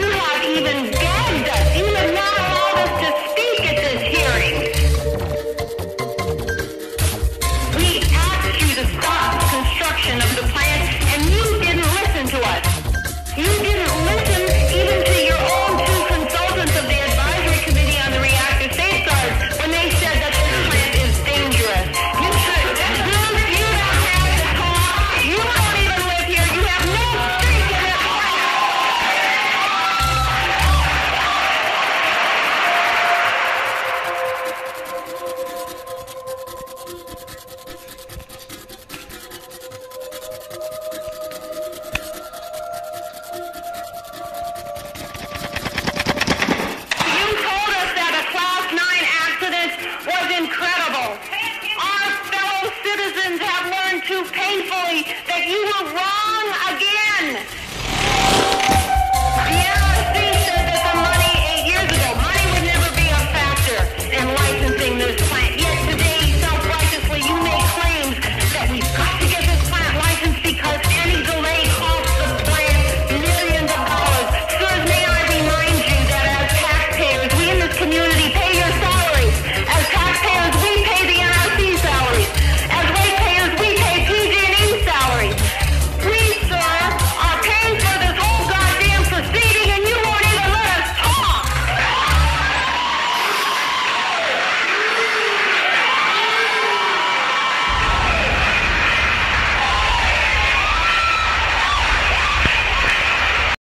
you have even Too painfully that you were wrong again.